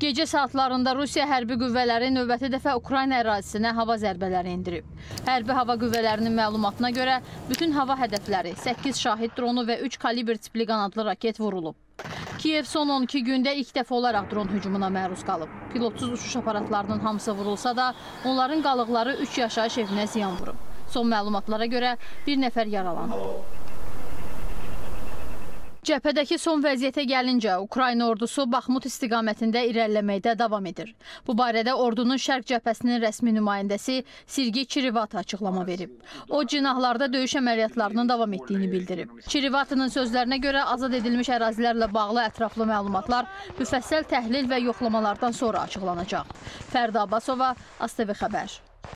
Gecə saatlarında Rusiya hərbi qüvvələri növbəti dəfə Ukrayna ərazisinə hava zərbələri endirib. Hərbi hava qüvvələrinin məlumatına görə bütün hava hədəfləri 8 şahid dronu və 3 kalibr tipli qanadlı raket vurulub. Kiyev son 12 gündə ilk dəfə olaraq dron hücumuna məruz qalıb. Pilotsuz uçuş aparatlarının hamısı vurulsa da, onların qalıqları 3 yaşayış evinə ziyan vurub. Son məlumatlara görə bir nəfər yaralanıb. Cəbhədəki son vəziyyətə gəlincə, Ukrayna ordusu Baxmut istiqamətində irəliləməkdə davam edir. Bu barədə ordunun şərq cəbhəsinin rəsmi nümayəndəsi Sergey Çirivat açıqlama verib. O, cinahlarda döyüş əməliyyatlarının davam etdiyini bildirib. Çirivatının sözlərinə görə azad edilmiş ərazilərlə bağlı ətraflı məlumatlar müfəssəl təhlil və yoxlamalardan sonra açıqlanacaq. Fərda Abbasova, ASTV xəbər.